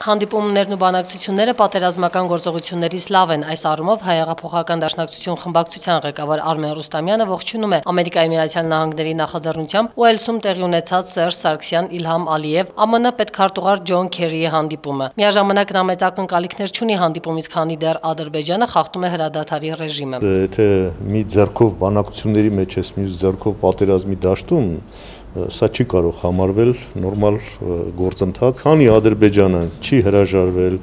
Հանդիպումներն ու բանակցությունները պատերազմական գործողություններից լավ են։ Այս առումով հայեղափոխական դաշնակցություն խմբակցության ղեկավար Արմեն Ռուստամյանը ողջունում է Ամերիկայի Միացյալ Նահանգների նախաձեռնությամբ Ուելսում տեղի ունեցած Սերժ Սարգսյան, Իլհամ Ալիև, ԱՄՆ պետքարտուղար Ջոն Քերիի հանդիպումը։ Միաժամանակ նա մեծ ակնկալիքներ չունի հանդիպումից, քանի դեռ Ադրբեջանը խախտում է հրադադարի ռեժիմը։ Եթե մի ձեռքով բանակցությունների մեջ ես, մյուս ձեռքով պատերազմի դաշտում, սա չի կարող համարվել նորմալ գործընթաց, քանի Ադրբեջանը չի հրաժարվել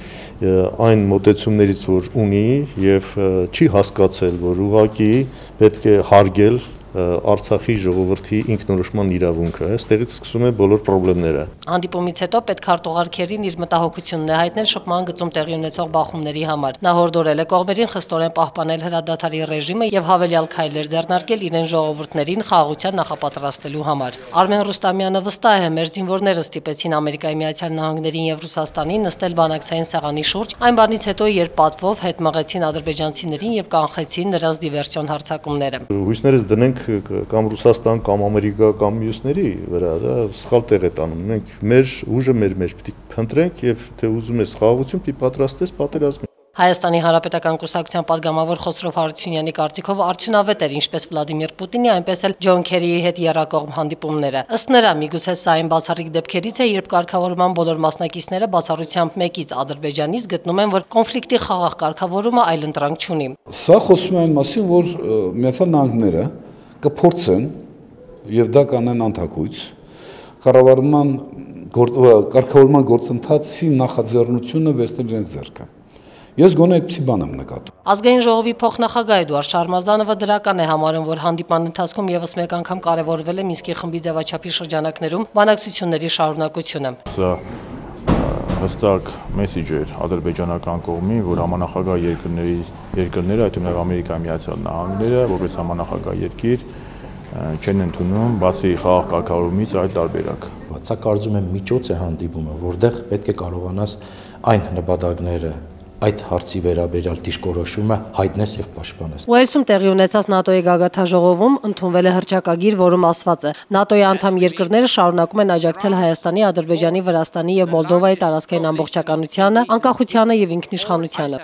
այն մոտեցումներից, որ ունի եւ չի հասկացել, որ ուղակի պետք է հարգել Արցախի ժողովրդի ինքնորոշման իրավունքը, այստեղից սկսում է բոլոր խնդիրները։ Հանդիպումից հետո պետքարտուղար Քերին իր մտահոգությունն է հայտնել շփման գծում տեղի ունեցող բախումների համար։ Նա հորդորել է կողմերին խստորեն պահպանել հրադադարի ռեժիմը եւ հավելյալ քայլեր ձեռնարկել իրեն ժողովուրդներին խաղաղության նախապատրաստելու համար։ Արմեն Ռուստամյանը վստահ է, մեր զինվորները ստիպեցին Ամերիկայի Միացյալ Նահանգներին եւ Ռուսաստանին նստել բանակցային սեղանի շուրջ, այն բանից հետո, երբ պատվով հետ մղեցին ադրբեջանցիներին եւ կանխեցին նրանց դիվերսիոն հարձակումները։ Հույսներս դնենք կամ Ռուսաստան կամ Ամերիկա կամ մյուսների վրա դա սխալ տեղ է տանում։ Մենք մեր ուժը մեր մեջ պիտի փնտրենք եւ թե ուզում ես խաղաղություն, պիտի պատրաստես պատերազմի։ Հայաստանի Հանրապետական կուսակցության падգամավոր Խոսրով Հարությունյանի կարծիքով արդյունավետ էր ինչպես Վլադիմիր Պուտինի, այնպես էլ Ջոն Քերիի հետ երակողմ հանդիպումները։ Ըստ նրա, միգուցե սա այն բացառիկ դեպքերից է, երբ կարգավորման բոլոր մասնակիցները բացառությամբ մեկից Ադրբեջանից գտնում են, որ կոնֆլիկտի խաղաղ կարգավորումը այլընտրանք չունի։ Սա խոսում է այն մասին, որ միացյալ նահանգները կփորձեն եւ դա կանեն անթակույց կառավարման կարգավորման գործընթացի նախաձեռնությունը վերցնել իրենց ձեռքը։ Ես գոնե այդպեսի բան եմ նկատում։ Ազգային ժողովի փոխնախագահ Էդուարդ Շարմազանովը դրական է համարում, որ հանդիպան ընթացքում եւս մեկ անգամ կարևորվել է Մինսկի խմբի ձևաչափի շրջանակներում բանակցությունների շարունակությունը։ Սա հստակ մեսեջ էր ադրբեջանական կողմին, որ համանախագահ երկրների երկրները, այդ թվում Ամերիկայի Միացյալ Նահանգները, որպես համանախագահ երկիր, չեն ընդունում բացի խաղաղ կարգավորումից այլ տարբերակ։ Սա կարծում եմ միջոց է հանդիպումը, որտեղ պետք է կարողանաս այն նպատակները այդ հարցի վերաբերյալ դիրքորոշումը հայտնես եւ պաշտպանես։ Ուելսում տեղի ունեցած ՆԱՏՕ-ի գագաթաժողովում ընդունվել է հրճակագիր, որում ասված է. ՆԱՏՕ-ի անդամ երկրները շարունակում են աջակցել Հայաստանի, Ադրբեջանի, Վրաստանի եւ Մոլդովայի տարածքային ամբողջականությանը, անկախությանը եւ ինքնիշխանությանը։